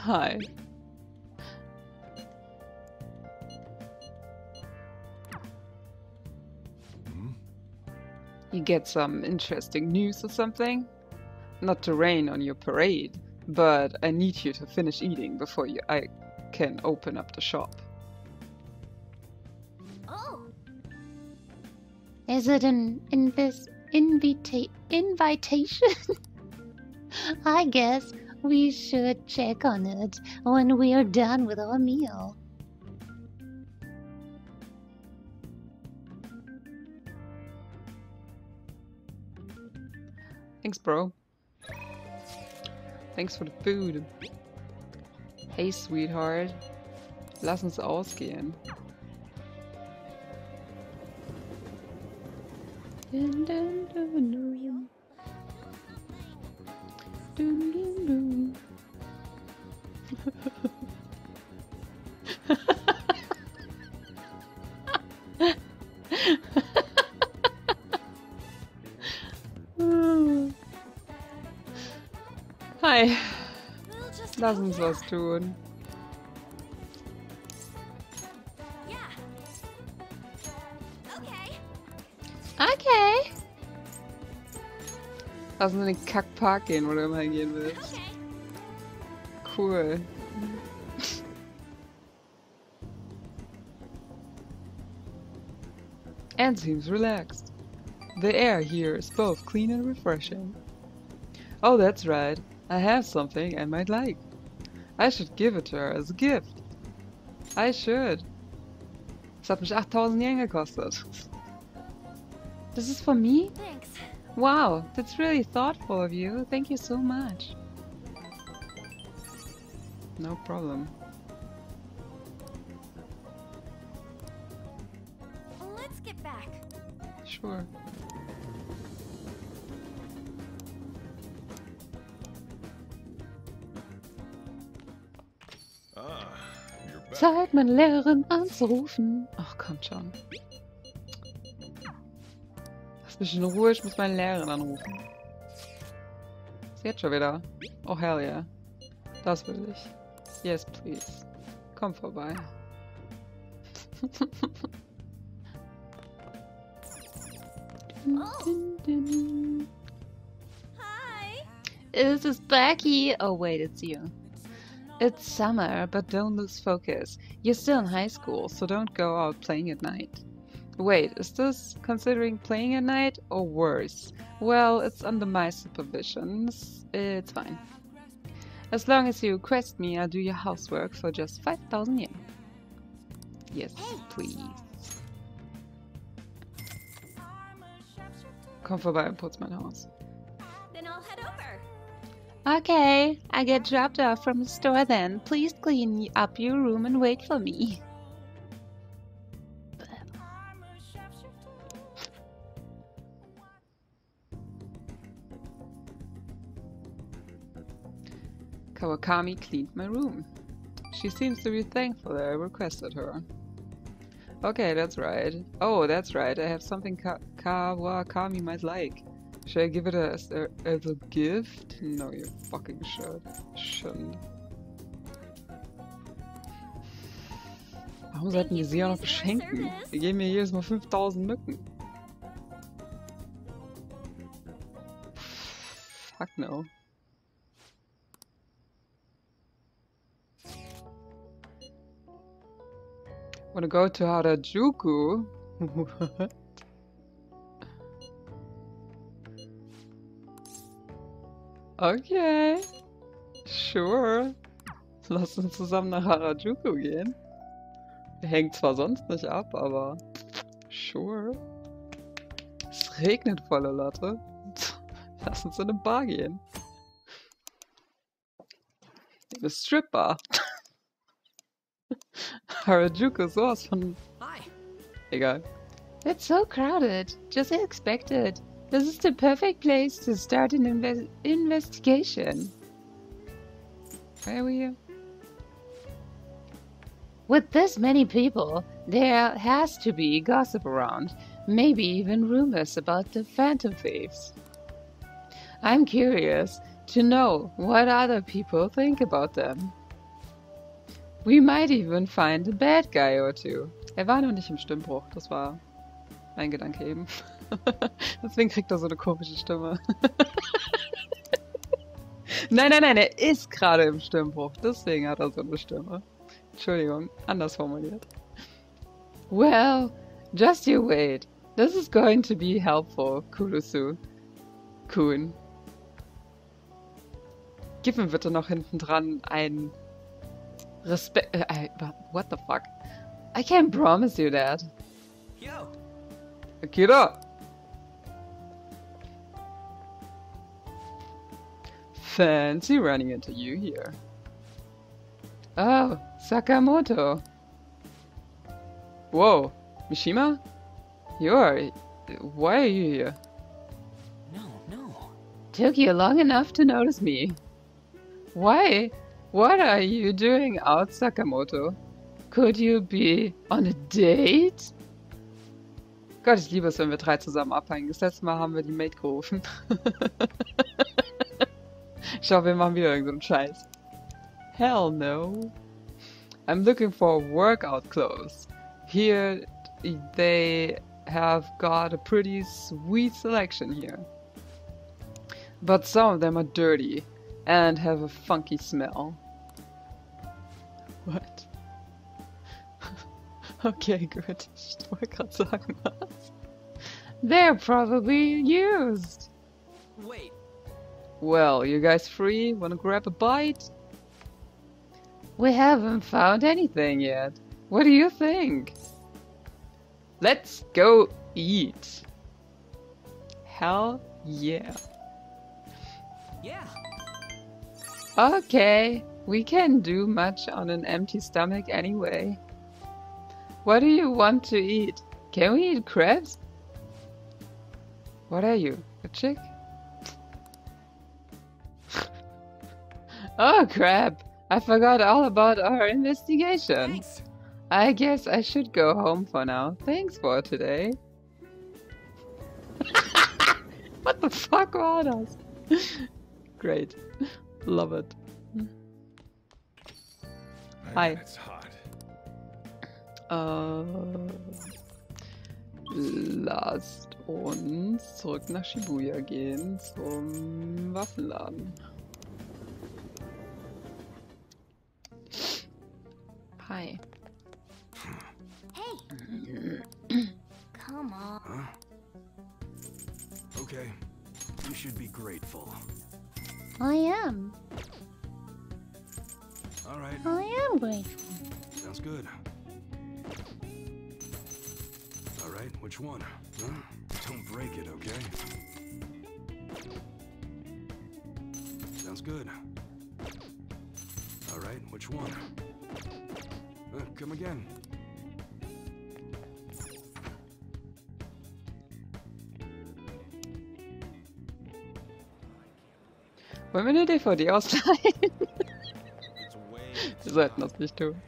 Hi. You get some interesting news or something? Not to rain on your parade, but I need you to finish eating before you, I can open up the shop. Oh, Is it an invis invita invitation? I guess we should check on it when we are done with our meal. Thanks, bro. Thanks for the food. Hey, sweetheart. Lass uns ausgehen. Dun, dun, dun, dun. Dun, dun, dun. Hi, we'll just lass go uns was tun. Okay. Okay. Lass uns in den Kackpark gehen, wo du immer hingehen willst. Okay. Cool. and seems relaxed. The air here is both clean and refreshing. Oh, that's right. I have something I might like. I should give it to her as a gift. I should. Es hat mich 8000 Yen gekostet. This is for me? Thanks. Wow, that's really thoughtful of you. Thank you so much. No problem. Let's get back. Sure. Ah, you're back. Zeit, meine Lehrerin anzurufen. Ach, kommt schon. In Ruhe, ich muss meine Lehrerin anrufen. Ist jetzt schon wieder? Oh, hell yeah. Das will ich. Yes, please. Komm vorbei. Oh. Hi. This is Becky. Oh, wait, it's you. It's summer, but don't lose focus. You're still in high school, so don't go out playing at night. Wait, is this considering playing at night or worse? Well, it's under my supervision. It's fine. As long as you request me, I'll do your housework for just 5,000 yen. Yes, please. Komm vorbei und putz mein Haus. Then I'll head over. Okay, I get dropped off from the store then. Please clean up your room and wait for me. Kawakami cleaned my room. She seems to be thankful that I requested her. Okay, that's right. Oh, that's right. I have something Ka Kawakami might like. Should I give it as a, as a gift? No, you fucking should. Shouldn't. Warum sollten wir sie auch noch beschenken? Die geben mir jedes Mal 5000 Mücken. Fuck no. Wanna go to Harajuku? What? Okay. Sure. Lass uns zusammen nach Harajuku gehen. Hängt zwar sonst nicht ab, aber sure. Es regnet volle Latte. Lass uns in eine Bar gehen. Eine Stripper. Harajuku ist sowas von Hi. egal. It's so crowded. Just expected. This is the perfect place to start an inve investigation. Where were you? With this many people, there has to be gossip around, maybe even rumors about the Phantom Thieves. I'm curious to know what other people think about them. We might even find a bad guy or two. Er war noch nicht im Stimmbruch, das war mein Gedanke eben. Deswegen kriegt er so eine komische Stimme. nein, nein, nein, er ist gerade im Stimmbruch. Deswegen hat er so eine Stimme. Entschuldigung, anders formuliert. Well, just you wait. This is going to be helpful, Kurusu. Kun. Gib mir bitte noch hinten dran ein Respekt. Äh, what the fuck? I can't promise you that. Yo, Akira! Fancy running into you here. Oh, Sakamoto. Whoa, Mishima? You're... Why are you here? no, no. Took you long enough to notice me. Why? What are you doing out, Sakamoto? Could you be on a date? Gott, ich liebe es, wenn wir drei zusammen abhängen. Das letzte Mal haben wir die Mate gerufen. ich glaube, wir machen wieder irgendeinen Scheiß. Hell no. I'm looking for workout clothes. Here they have got a pretty sweet selection here. But some of them are dirty and have a funky smell. What? okay, good. Ich wollte gerade sagen, was? They're probably used. Wait, Well, you guys free? Wanna grab a bite? We haven't found anything yet. What do you think? Let's go eat. Hell yeah. yeah. Okay, we can't do much on an empty stomach anyway. What do you want to eat? Can we eat crabs? What are you, a chick? oh crap! I forgot all about our investigation. Thanks. I guess I should go home for now. Thanks for today. what the fuck war das? Great. Love it. Hi. It's hot. Äh, lasst uns zurück nach Shibuya gehen zum Waffenladen. Hi. Hey! Come on. Huh? Okay. You should be grateful. I am. All right. I am grateful. Sounds good. All right. Which one? Huh? Don't break it, okay? Sounds good. All right. Which one? Uh, come again. Wollen wir eine DVD ausleihen? Wir sollten das nicht tun.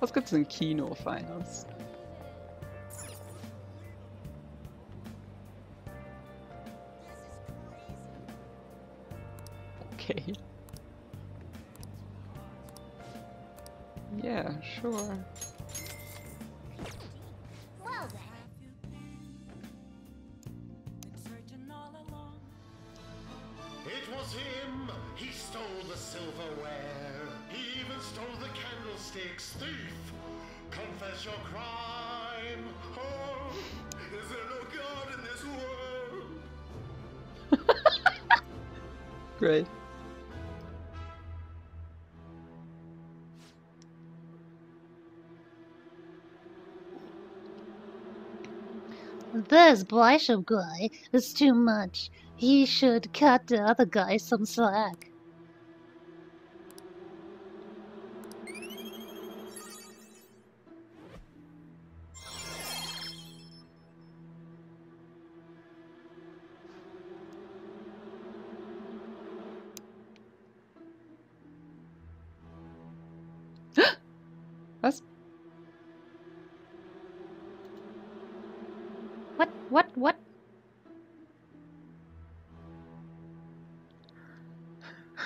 Was gibt's im Kino Feines? Okay. Yeah, sure. This bishop guy is too much. He should cut the other guy some slack. What? What? What?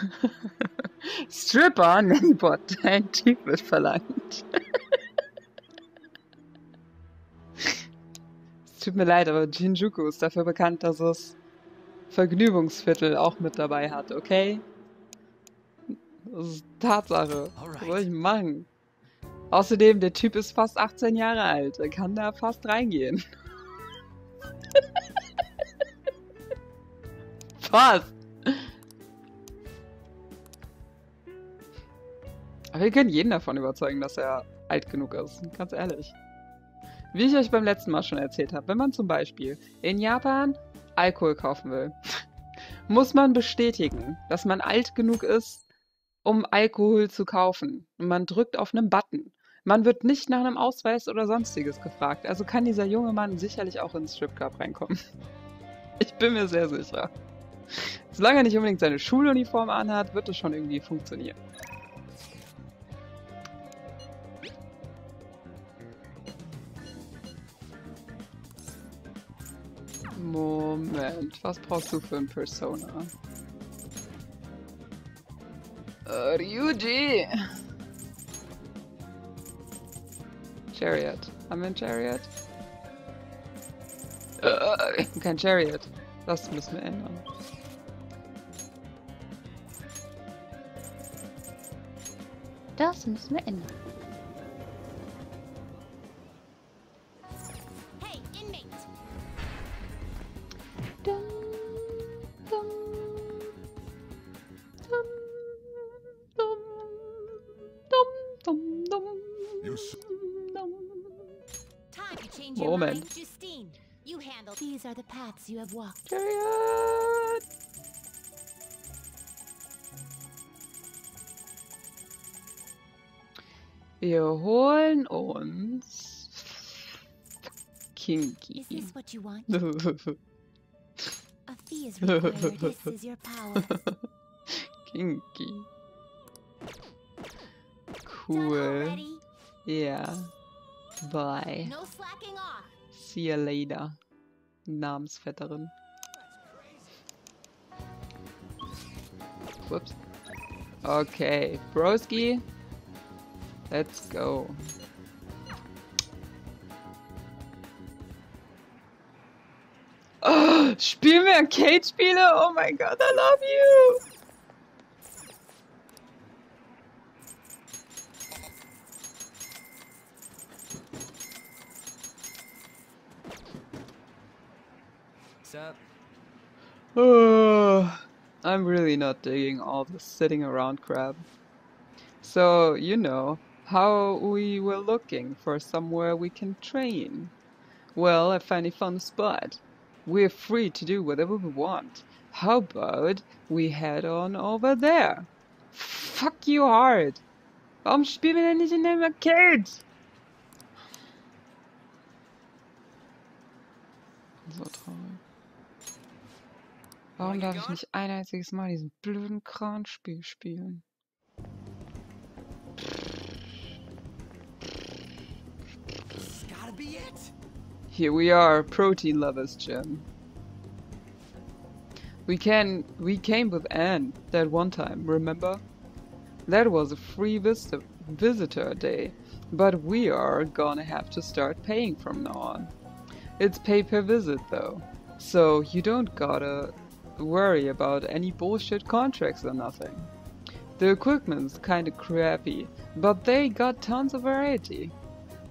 Stripper, Nannybot, dein Typ wird verlangt. es tut mir leid, aber Shinjuku ist dafür bekannt, dass es Vergnügungsviertel auch mit dabei hat, okay? Das ist Tatsache. Was soll ich machen? Außerdem, der Typ ist fast 18 Jahre alt. Er kann da fast reingehen. Fast. Aber wir können jeden davon überzeugen, dass er alt genug ist. Ganz ehrlich. Wie ich euch beim letzten Mal schon erzählt habe, wenn man zum Beispiel in Japan Alkohol kaufen will, muss man bestätigen, dass man alt genug ist, um Alkohol zu kaufen. Und man drückt auf einen Button. Man wird nicht nach einem Ausweis oder sonstiges gefragt. Also kann dieser junge Mann sicherlich auch ins Stripclub reinkommen. Ich bin mir sehr sicher. Solange er nicht unbedingt seine Schuluniform anhat, wird es schon irgendwie funktionieren. Moment, was brauchst du für ein Persona? Äh, Ryuji! Chariot. Haben wir ein Chariot? Äh, kein Chariot. Das müssen wir ändern. Das müssen wir ändern. Hey! Dum, dum, dum, dum, dum, dum, dum, You s- dum. Time to change your Moment. Justine. You handle. These are the paths you have walked. Wir holen uns Kin-Ki. Is this what you want? A fee is required. this is your power. Kin-Ki. Done Cool. already? Ja. Bye. No slacking off. See you later. Namensvetterin. Whoops. Okay, Broski. Let's go. Oh, spielen wir Arcade-Spiele? Oh mein Gott, I love you! Sup? Oh, I'm really not digging all the sitting around crap. So, you know, how we were looking for somewhere we can train. Well, I found a spot. We're free to do whatever we want. How about we head on over there? Fuck you hard! Warum spielen wir denn nicht in dem Arcade? So traurig. Warum darf ich nicht ein einziges Mal diesen blöden Kranspiel spielen? Here we are, protein lovers, Gym. We can we came with Ann that one time, remember? That was a free vis- visitor day, but we are gonna have to start paying from now on. It's pay per visit though, so you don't gotta worry about any bullshit contracts or nothing. The equipment's kinda crappy, but they got tons of variety.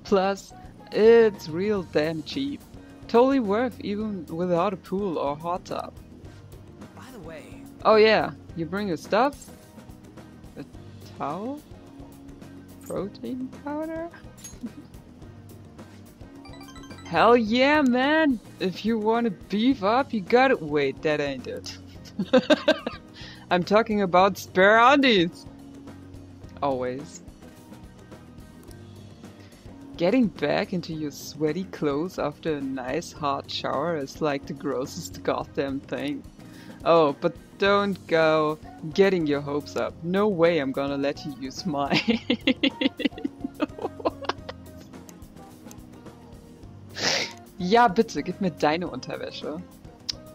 Plus, it's real damn cheap. Totally worth even without a pool or hot tub. By the way, Oh yeah, you bring your stuff? A towel? Protein powder? Hell yeah, man! If you want to beef up, you gotta- wait, that ain't it. I'm talking about spare undies! Always. Getting back into your sweaty clothes after a nice hot shower is like the grossest goddamn thing. Oh, but don't go getting your hopes up. No way I'm gonna let you use mine. ja, bitte, gib mir deine Unterwäsche.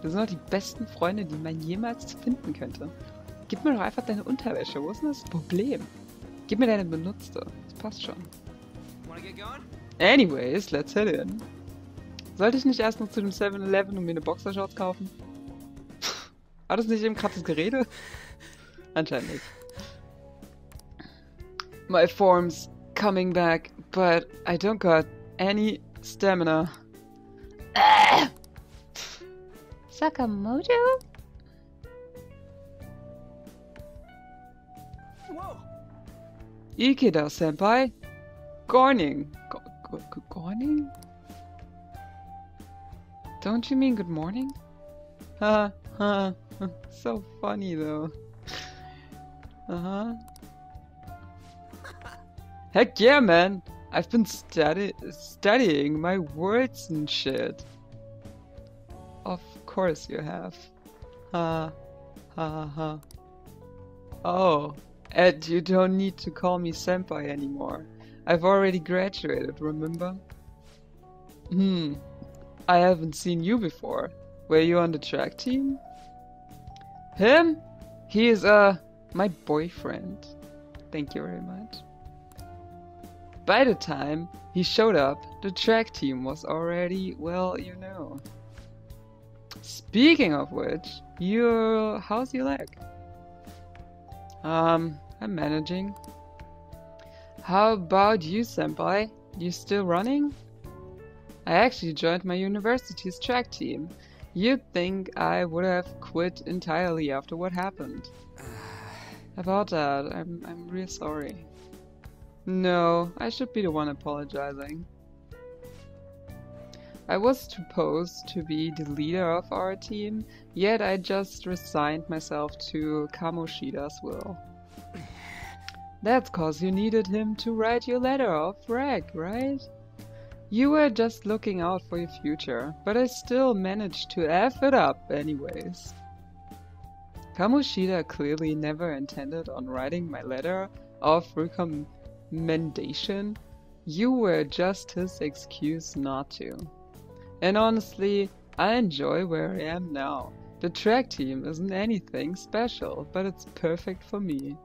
Wir sind doch die besten Freunde, die man jemals finden könnte. Gib mir doch einfach deine Unterwäsche. Wo ist denn das Problem? Gib mir deine benutzte. Das passt schon. Anyways, let's head in. Sollte ich nicht erst noch zu dem 7-Eleven und mir eine Boxershorts kaufen? War das nicht eben gerade das Gerede? Anscheinend nicht. My form's coming back, but I don't got any stamina. Sakamoto? Whoa! Gorning. Go go go gorning? Don't you mean good morning? Ha ha. So funny though. Uh huh. Heck yeah, man! I've been study studying my words and shit. Of course you have. Ha ha ha. Oh, Ed, you don't need to call me senpai anymore. I've already graduated, remember? Hmm. I haven't seen you before. Were you on the track team? Him? He is, uh, my boyfriend. Thank you very much. By the time he showed up, the track team was already, well, you know. Speaking of which, you, how's your leg? Um, I'm managing. How about you, senpai? You still running? I actually joined my university's track team. You'd think I would have quit entirely after what happened. About that, I'm I'm real sorry. No, I should be the one apologizing. I was supposed to be the leader of our team, yet I just resigned myself to Kamoshida's will. That's cause you needed him to write your letter of rag, right? You were just looking out for your future, but I still managed to F it up anyways. Kamoshida clearly never intended on writing my letter of recommendation. You were just his excuse not to. And honestly, I enjoy where I am now. The track team isn't anything special, but it's perfect for me.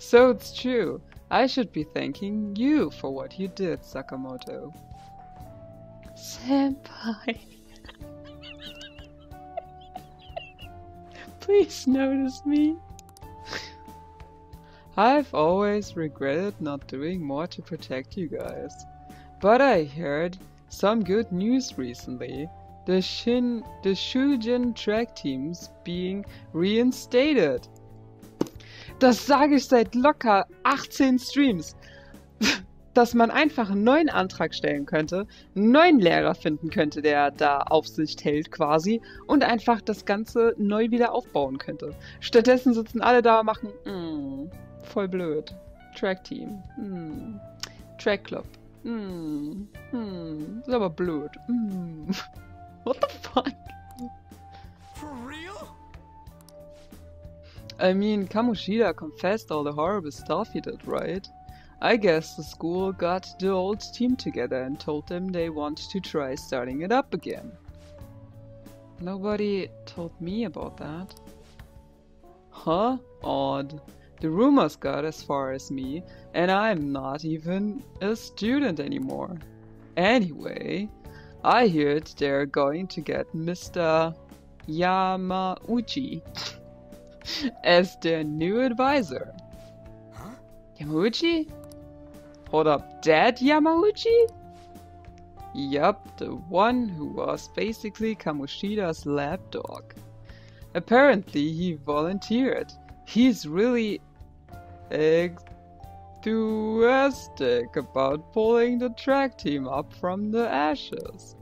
So it's true, I should be thanking you for what you did, Sakamoto. Senpai. Please notice me. I've always regretted not doing more to protect you guys. But I heard some good news recently. The Shin the Shujin track teams being reinstated. Das sage ich seit locker 18 Streams. Dass man einfach einen neuen Antrag stellen könnte, einen neuen Lehrer finden könnte, der da Aufsicht hält quasi und einfach das Ganze neu wieder aufbauen könnte. Stattdessen sitzen alle da und machen, mm, voll blöd. Track Team, mm, Track Club, mm, mm, ist aber blöd. Mm. What the fuck? For real? I mean, Kamoshida confessed all the horrible stuff he did, right? I guess the school got the old team together and told them they want to try starting it up again. Nobody told me about that. Huh? Odd. The rumors got as far as me, and I'm not even a student anymore. Anyway, I heard they're going to get Mr. Yamauchi as their new advisor. Huh? Yamauchi? Hold up, Dad Yamauchi? Yup, the one who was basically Kamoshida's lapdog. Apparently, he volunteered. He's really enthusiastic about pulling the track team up from the ashes.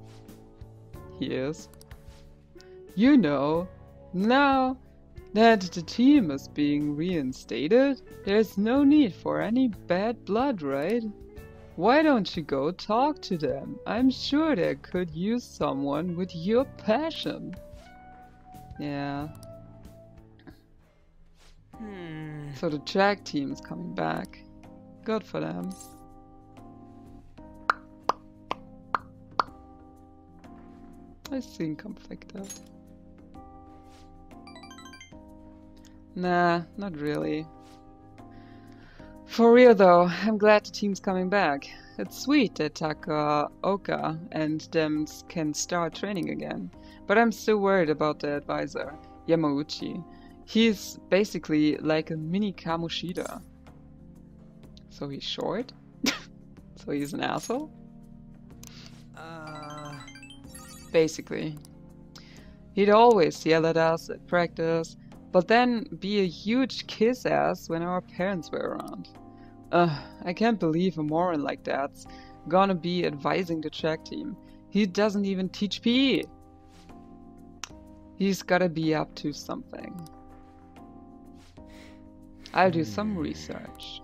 He is. You know, now that the team is being reinstated, there's no need for any bad blood, right? Why don't you go talk to them? I'm sure they could use someone with your passion. Yeah, Hmm. so the track team is coming back. Good for them. I seem conflicted. Nah, not really. For real though, I'm glad the team's coming back. It's sweet that Taka, Oka, and Dems can start training again. But I'm still worried about the advisor, Yamauchi. He's basically like a mini Kamoshida. So he's short? so he's an asshole? Uh. Basically. He'd always yell at us at practice, but then be a huge kiss ass when our parents were around. Ugh, I can't believe a moron like that's gonna be advising the track team. He doesn't even teach PE. He's gotta be up to something. I'll do some hmm. research.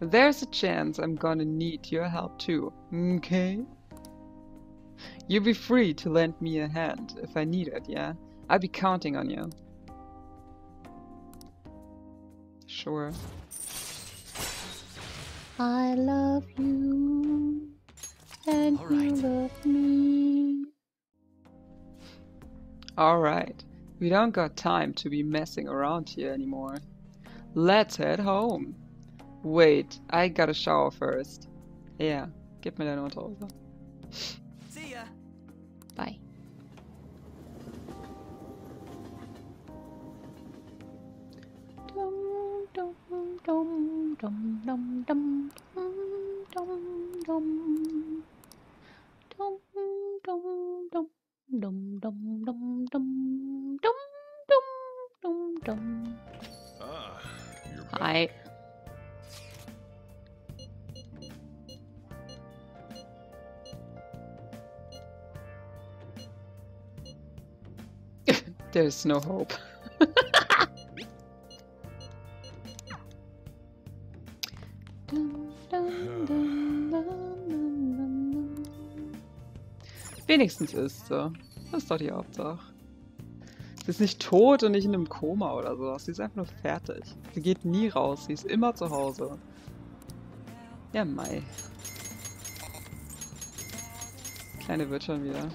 There's a chance I'm gonna need your help too, okay? You'll be free to lend me a hand if I need it, yeah? I'll be counting on you. Sure. I love you, and All you right. love me. Alright, we don't got time to be messing around here anymore. Let's head home. Wait, I gotta shower first. Ja, gib mir deine Unterhose. Dum, dum, dum, dum, dum, dum, dum. Dum, dum, dum, dum, dum, dum, dum, dum. Ah, you're back. Hi. There's no hope. Wenigstens ist sie. Das ist doch die Hauptsache. Sie ist nicht tot und nicht in einem Koma oder sowas. Sie ist einfach nur fertig. Sie geht nie raus. Sie ist immer zu Hause. Ja, Mai. Kleine wird schon wieder.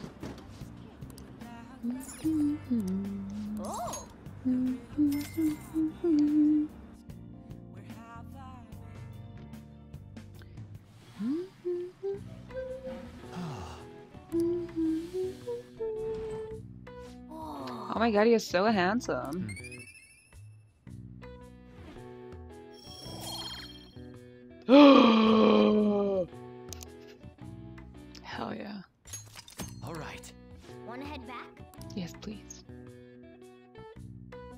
Oh my god, you're so handsome. Hmm. Hell yeah. All right. Wanna head back? Yes, please.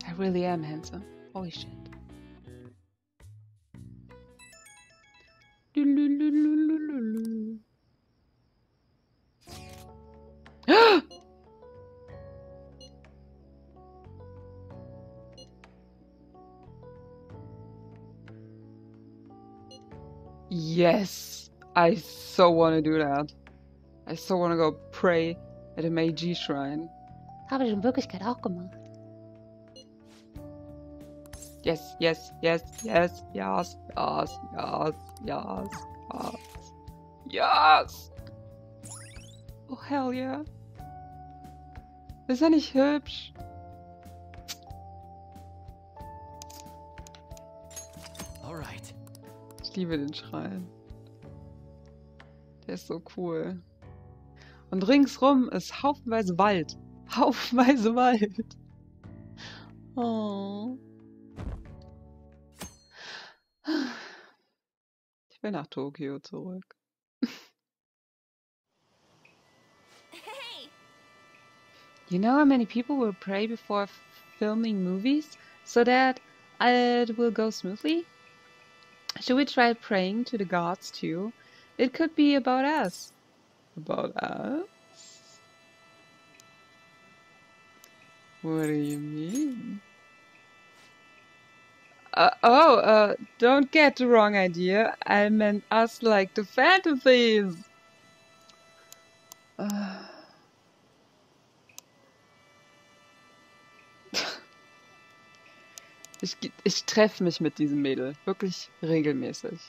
I really am handsome. Holy shit. I so want to do that. I so want to go pray at a Meiji shrine. Habe ich in Wirklichkeit auch gemacht. Yes, yes, yes, yes, yes, yes, yes, yes, yes, yes. Oh, hell yeah. Ist er nicht hübsch? All right. Ich liebe den Schrein. Der ist so cool. Und ringsrum ist haufenweise Wald. Haufenweise Wald. Oh. Ich will nach Tokio zurück. Hey! You know how many people will pray before filming movies so that it will go smoothly? Should we try praying to the gods too? It could be about us. About us? What do you mean? Uh, oh, uh, don't get the wrong idea. I meant us like the Phantom Thieves. Uh. Ich, ich treffe mich mit diesem Mädel wirklich regelmäßig.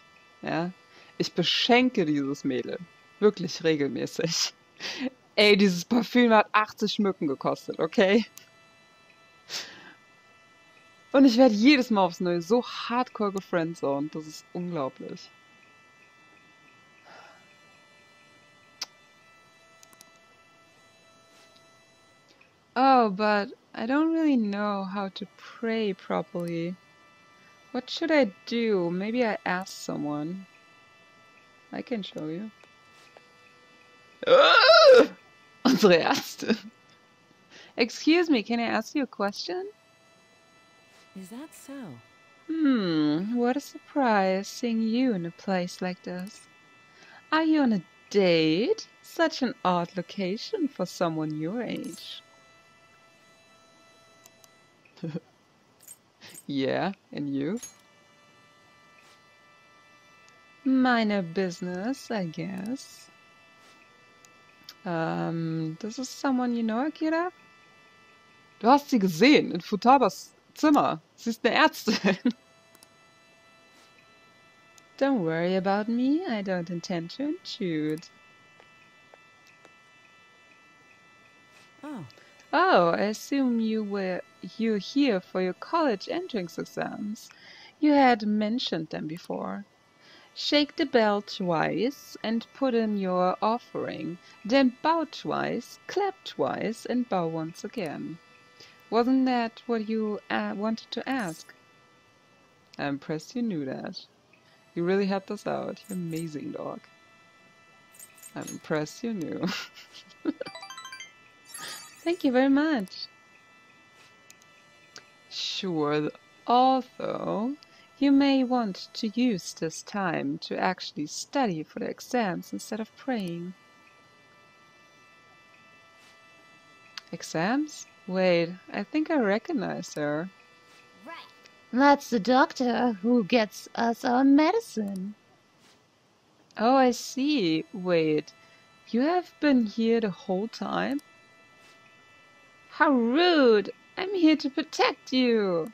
Ja, ich beschenke dieses Mädel wirklich regelmäßig. Ey, dieses Parfüm hat 80 Mücken gekostet, okay? Und ich werde jedes Mal aufs Neue so hardcore gefriendzoned. Das ist unglaublich. Oh, but I don't really know how to pray properly. What should I do? Maybe I ask someone. I can show you. Ah! Unsere Ärzte. Excuse me, can I ask you a question? Is that so? Hmm, what a surprise seeing you in a place like this. Are you on a date? Such an odd location for someone your age. yeah, and you? Minor business, I guess. Um, this is someone you know, Akira? Du hast sie gesehen in Futabas Zimmer. Sie ist eine Ärztin. Don't worry about me. I don't intend to intrude. Oh, Oh, I assume you were you're here for your college entrance exams. You had mentioned them before. Shake the bell twice and put in your offering. Then bow twice, clap twice, and bow once again. Wasn't that what you uh, wanted to ask? I'm impressed you knew that. You really helped us out. You're amazing, dog. I'm impressed you knew. Thank you very much. Sure, although you may want to use this time to actually study for the exams instead of praying. Exams? Wait, I think I recognize her. right. That's the doctor who gets us our medicine. Oh, I see. Wait, you have been here the whole time? How rude! I'm here to protect you!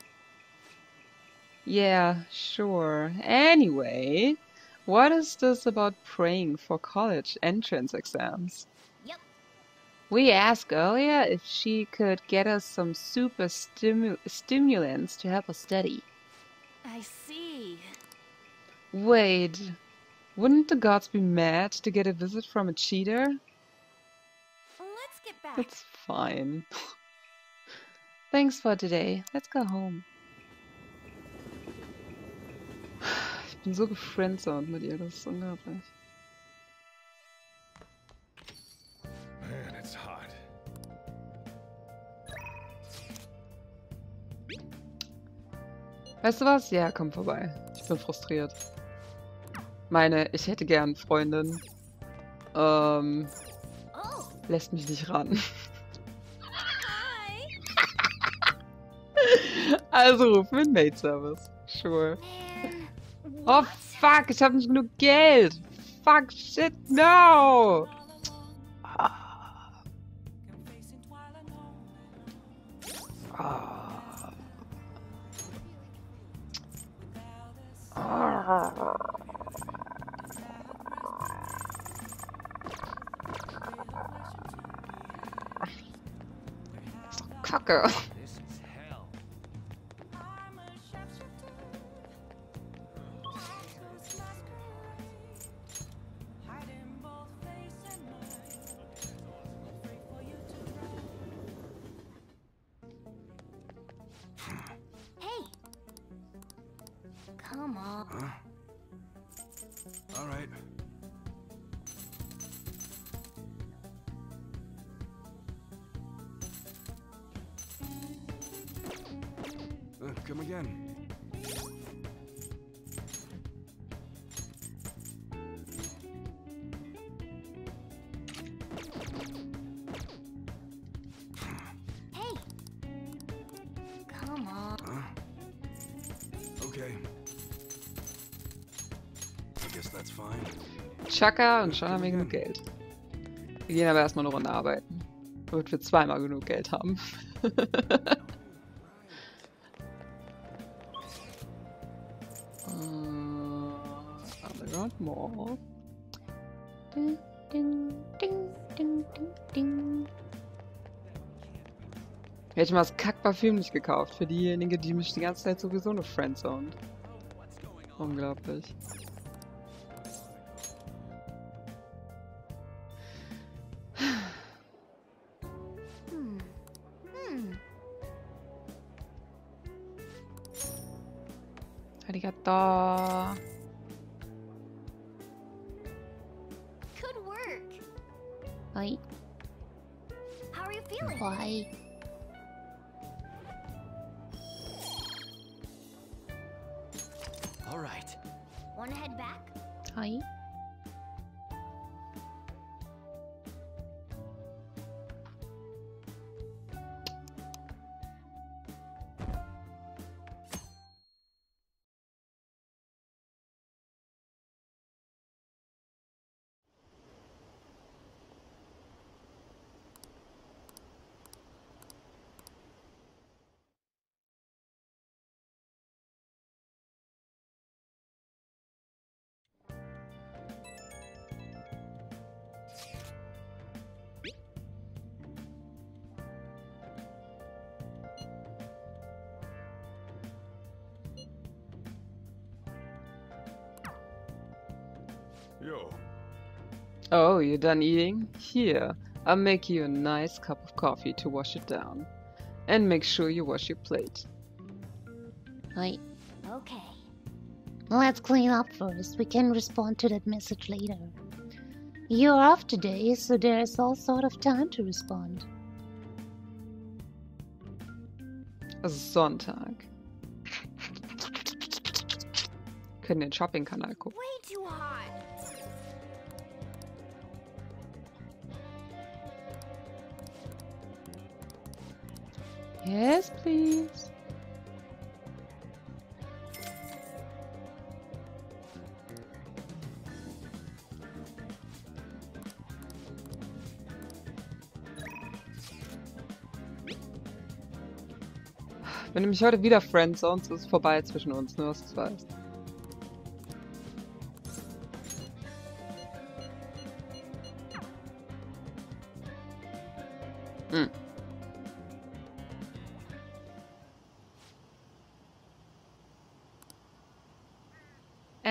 Yeah, sure. Anyway, what is this about praying for college entrance exams? Yep. We asked earlier if she could get us some super stimu- stimulants to help us study. I see. Wait, wouldn't the gods be mad to get a visit from a cheater? Let's get back. It's fine. Thanks for today. Let's go home. Bin so gefriendzoned mit ihr, das ist unglaublich. Man, it's hot. Weißt du was? Ja, komm vorbei. Ich bin frustriert. Meine, ich hätte gern Freundin. Ähm, Oh, lässt mich nicht ran. hi. Also ruf mir einen Maid-Service. Sure. Oh fuck, ich hab nicht genug Geld. Fuck, shit, no! Ah. Ah. Ah. Kacke. Chaka und schon haben wir genug Geld. Wir gehen aber erstmal eine Runde arbeiten. Damit wir zweimal genug Geld haben. Ding, ding, ding, ding, ding, ding. Hätte ich mal das Kackparfüm nicht gekauft. Für diejenige, die mich die ganze Zeit sowieso eine Friendzone. Unglaublich. Yo, Oh, you're done eating? Here, I'll make you a nice cup of coffee to wash it down. And make sure you wash your plate. はい。Okay. Let's clean up first. We can respond to that message later. You're off today, so there's all sort of time to respond. Sonntag. Können den Shopping-Kanal gucken. Yes, please. Wenn du mich heute wieder friendzonest, ist es vorbei zwischen uns, nur dass du weißt.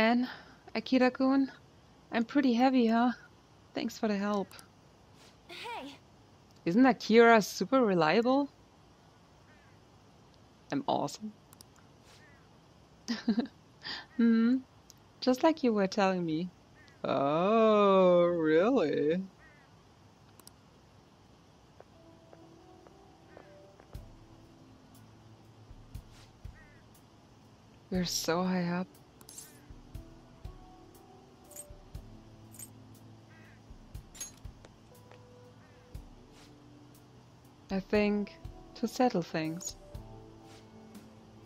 Ann, Akira-kun, I'm pretty heavy, huh? Thanks for the help. Hey, Isn't Akira super reliable? I'm awesome. hmm, just like you were telling me. Oh, really? We're so high up. I think to settle things.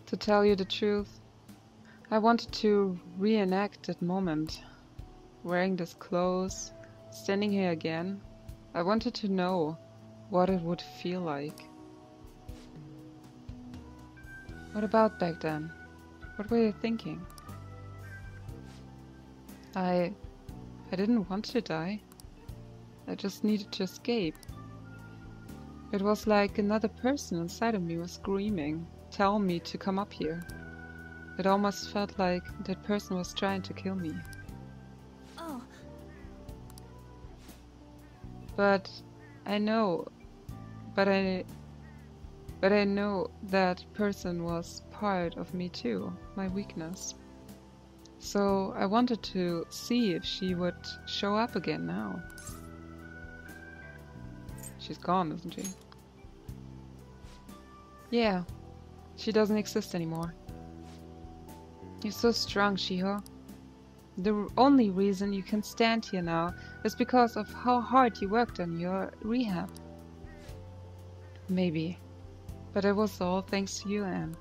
To tell you the truth, I wanted to reenact that moment. Wearing this clothes, standing here again. I wanted to know what it would feel like. What about back then? What were you thinking? I. I didn't want to die. I just needed to escape. It was like another person inside of me was screaming, tell me to come up here. It almost felt like that person was trying to kill me. oh, But I know, but I, but I know that person was part of me too, my weakness. So I wanted to see if she would show up again now. She's gone, isn't she? Yeah, she doesn't exist anymore. You're so strong, Shiho. The only reason you can stand here now is because of how hard you worked on your rehab. Maybe. But it was all thanks to you, Ann.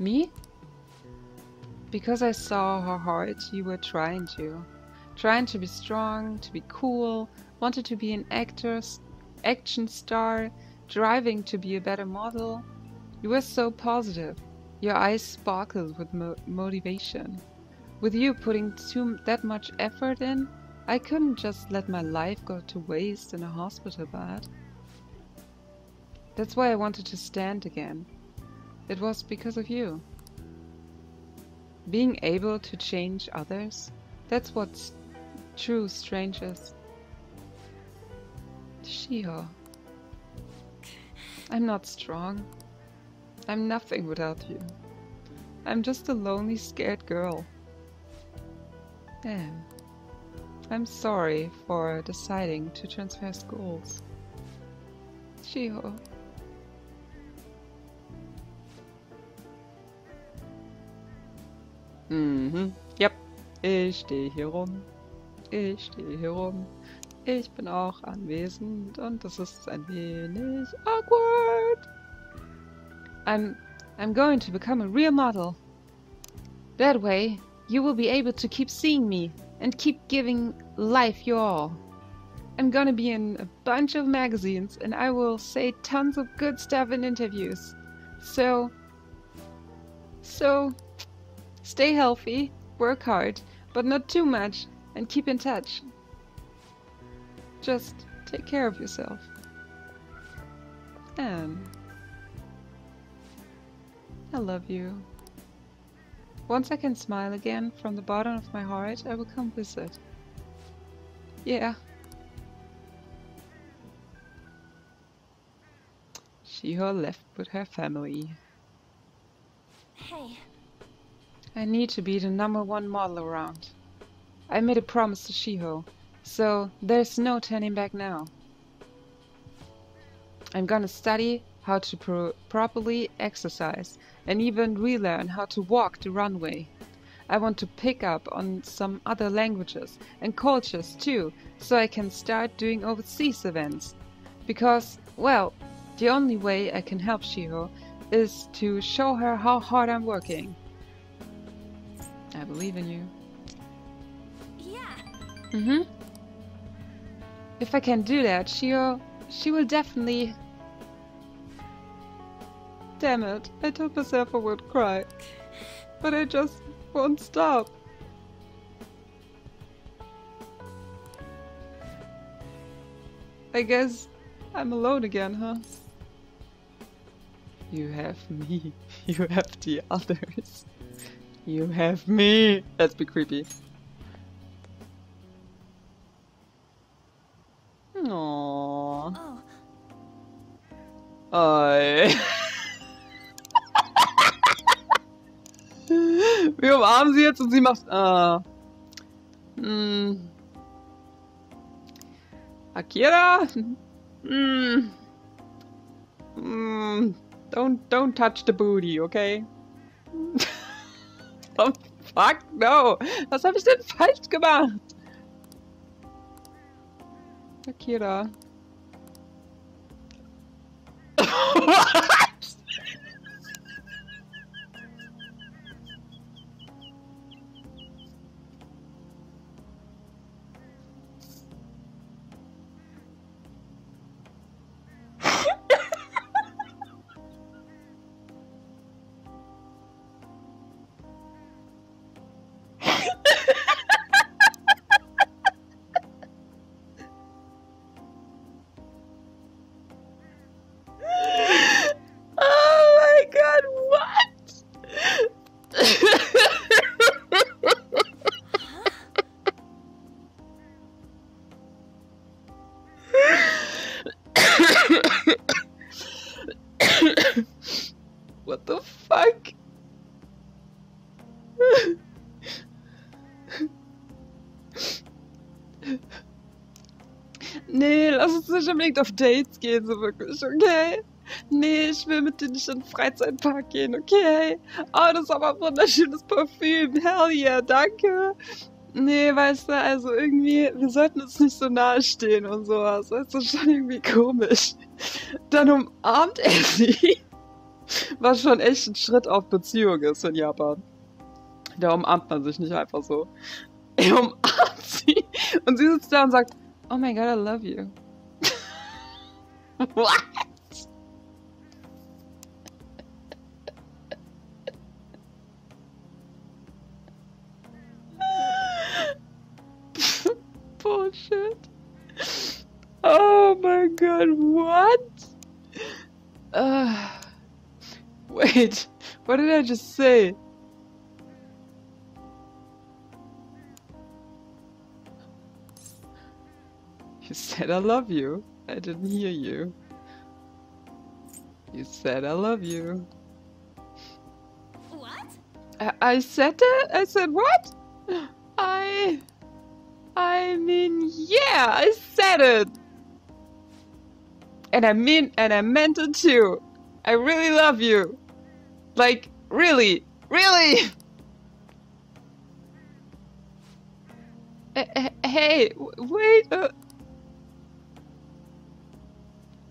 Me? Because I saw how hard you were trying to. Trying to be strong, to be cool, wanted to be an actor, action star, driving to be a better model. You were so positive. Your eyes sparkled with mo- motivation. With you putting too that much effort in, I couldn't just let my life go to waste in a hospital bed. That's why I wanted to stand again. It was because of you. Being able to change others, that's what true strength is. Shiho. I'm not strong. I'm nothing without you. I'm just a lonely, scared girl. And I'm sorry for deciding to transfer schools. Shiho. Mhm. Yep. Ich stehe hier rum. Ich stehe hier rum. Ich bin auch anwesend und das ist ein wenig awkward. I'm I'm going to become a real model. That way, you will be able to keep seeing me and keep giving life your all. I'm gonna be in a bunch of magazines and I will say tons of good stuff in interviews. So, so, stay healthy, work hard, but not too much, and keep in touch. Just take care of yourself. And I love you. Once I can smile again from the bottom of my heart, I will come visit. Yeah. Shiho left with her family. Hey, I need to be the number one model around. I made a promise to Shiho, so there's no turning back now. I'm gonna study how to pro- properly exercise and even relearn how to walk the runway. I want to pick up on some other languages and cultures too, so I can start doing overseas events. Because, well, the only way I can help Shiho is to show her how hard I'm working. I believe in you. yeah. Mm-hmm. If I can do that, she'll she will definitely Damn it, I told myself I would cry. But I just won't stop. I guess I'm alone again, huh? You have me. You have the others. You have me. Let's be creepy. Oh, Oi. Wir umarmen sie jetzt und sie macht. Ah. Hm. Akira? Hm. Hm. Don't don't touch the booty, okay? oh, fuck no. Was habe ich denn falsch gemacht? Akira. unbedingt auf Dates gehen, so wirklich, okay? Nee, ich will mit dir nicht in den Freizeitpark gehen, okay? Oh, das ist aber ein wunderschönes Parfüm. Hell yeah, danke. Nee, weißt du, also irgendwie, wir sollten uns nicht so nahe stehen und sowas. Weißt du, schon irgendwie komisch. Dann umarmt er sie. Was schon echt ein Schritt auf Beziehung ist in Japan. Da umarmt man sich nicht einfach so. Er umarmt sie und sie sitzt da und sagt, Oh my god, I love you. What? Bullshit. Oh my god, what? Uh, wait, what did I just say? Said I love you. I didn't hear you. You said I love you. What? I, I said that? I said what? I... I mean, yeah, I said it! And I mean, and I meant it too. I really love you. Like, really, really! Eh, eh, Hey, wait. Uh...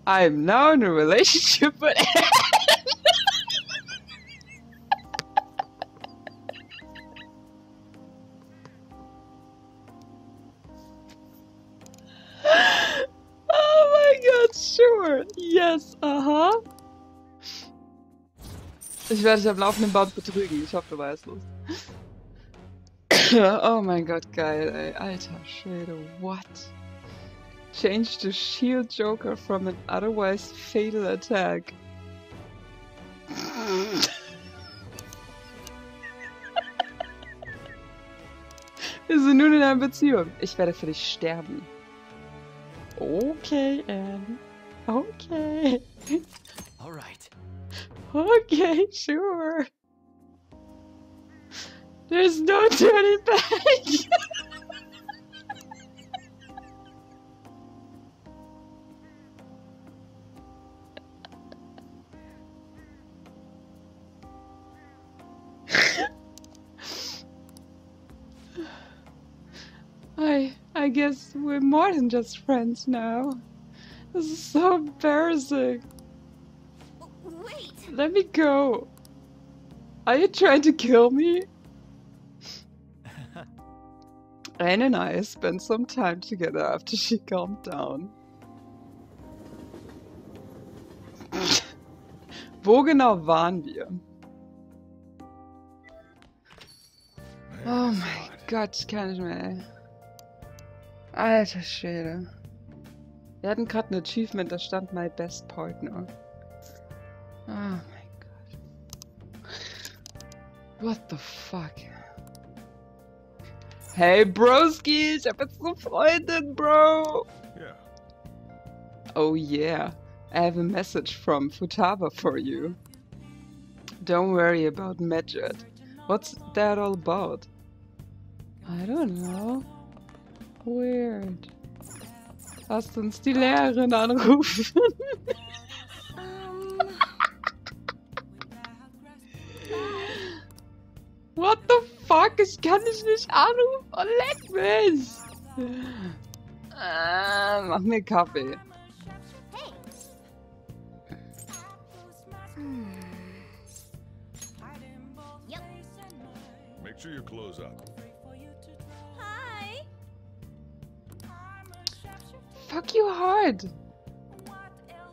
I'm now in a relationship, but. oh my god, sure. Yes, aha. Ich werde dich am laufenden Band betrügen. Ich hoffe, du weißt es. oh mein Gott, geil, ey. Alter Schwede, what? Change the shield joker from an otherwise fatal attack. Wir sind nun in einer Beziehung. Ich werde für dich sterben. Okay, Anne. Okay. All right. Okay, sure. There's no turning back. guess we're more than just friends now. This is so embarrassing. Wait! Let me go. Are you trying to kill me? Ann and I spent some time together after she calmed down. Wo genau waren wir? Oh mein Gott, ich kann nicht mehr. Alter Schwede. Wir hatten gerade ein Achievement, da stand My Best Partner. Oh mein Gott. What the fuck? Hey Broski, ich hab jetzt eine Freundin, Bro! Yeah. Oh yeah, I have a message from Futaba for you. Don't worry about Medjet. What's that all about? I don't know. Weird. Lasst uns die Lehrerin anrufen. What the fuck? Ich kann dich nicht anrufen. Oh, leck mich. Äh, mach mir Kaffee. Make sure your clothes up. Fuck you hard.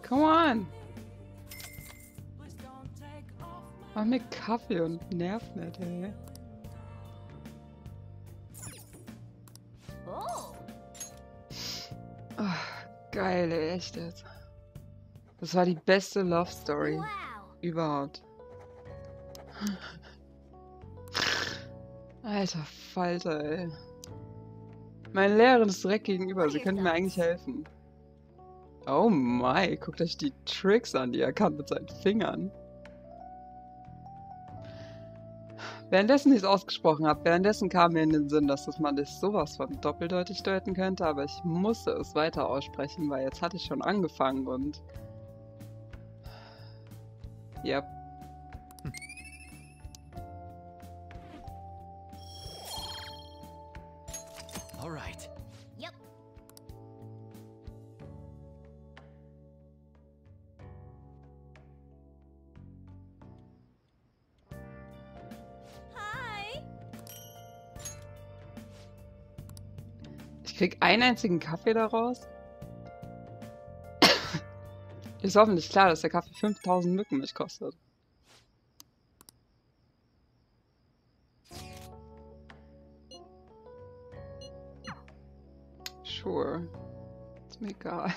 Come on. Mach mir Kaffee und nerv nicht, ey. Oh. Geil, ey, echt jetzt. Das war die beste Love Story Wow. überhaupt. Alter Falter, ey. Meine Lehrerin ist direkt gegenüber, sie könnte mir eigentlich helfen. Oh my, guckt euch die Tricks an, die er kann mit seinen Fingern. Währenddessen ich es ausgesprochen habe, währenddessen kam mir in den Sinn, dass das man das sowas von doppeldeutig deuten könnte, aber ich musste es weiter aussprechen, weil jetzt hatte ich schon angefangen und... Ja. All Krieg einen einzigen Kaffee daraus. Ist hoffentlich klar, dass der Kaffee 5000 Mücken mich kostet. Sure. Ist mir egal.